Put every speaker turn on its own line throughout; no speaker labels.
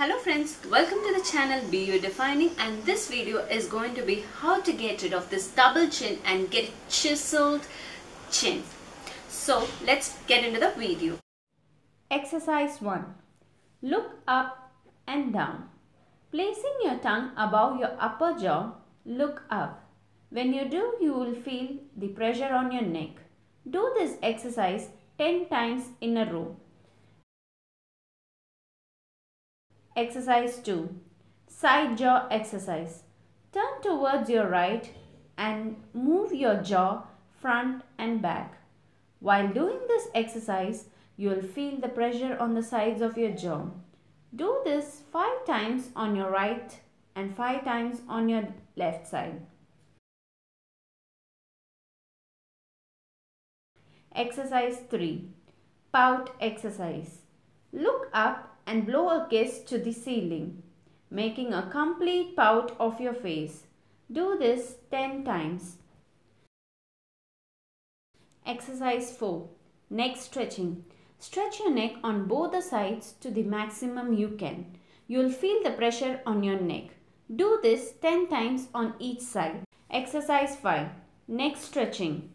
Hello friends, welcome to the channel Be You Defining and this video is going to be how to get rid of this double chin and get chiseled chin. So let's get into the video.
Exercise 1. Look up and down. Placing your tongue above your upper jaw, look up. When you do, you will feel the pressure on your neck. Do this exercise 10 times in a row. Exercise 2. Side jaw exercise. Turn towards your right and move your jaw front and back. While doing this exercise, you will feel the pressure on the sides of your jaw. Do this 5 times on your right and 5 times on your left side. Exercise 3. Pout exercise. Look up and blow a kiss to the ceiling, making a complete pout of your face. Do this 10 times. Exercise 4. Neck stretching. Stretch your neck on both the sides to the maximum you can. You will feel the pressure on your neck. Do this 10 times on each side. Exercise 5. Neck stretching.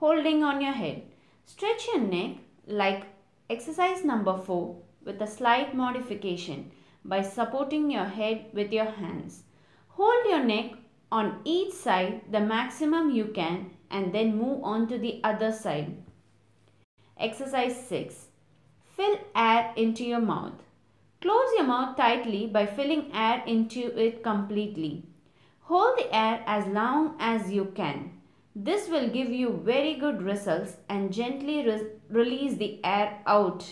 Holding on your head. Stretch your neck like exercise number 4 with a slight modification by supporting your head with your hands. Hold your neck on each side the maximum you can and then move on to the other side. Exercise 6. Fill air into your mouth. Close your mouth tightly by filling air into it completely. Hold the air as long as you can. This will give you very good results and gently re release the air out.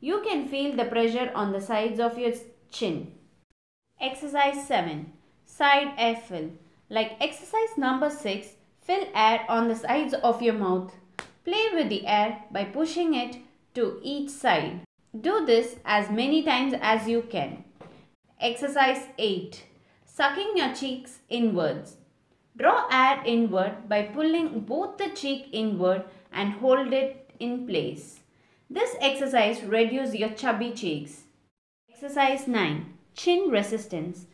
You can feel the pressure on the sides of your chin. Exercise 7. Side air fill. Like exercise number 6, fill air on the sides of your mouth. Play with the air by pushing it to each side. Do this as many times as you can. Exercise 8. Sucking your cheeks inwards. Draw air inward by pulling both the cheek inward and hold it in place. This exercise reduces your chubby cheeks. Exercise 9. Chin resistance.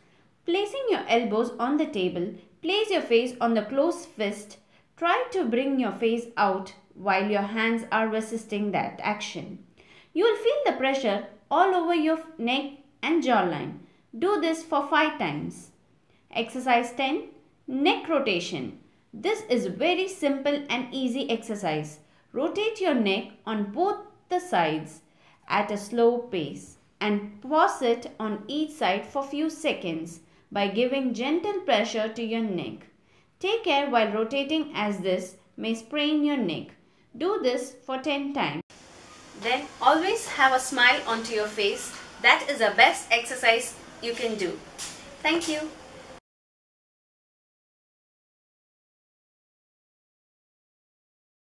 Placing your elbows on the table, place your face on the closed fist. Try to bring your face out while your hands are resisting that action. You will feel the pressure all over your neck and jawline. Do this for 5 times. Exercise 10. Neck rotation. This is very simple and easy exercise. Rotate your neck on both the sides at a slow pace and pause it on each side for few seconds by giving gentle pressure to your neck. Take care while rotating as this may sprain your neck. Do this for 10 times.
Then always have a smile onto your face. That is the best exercise you can do. Thank you.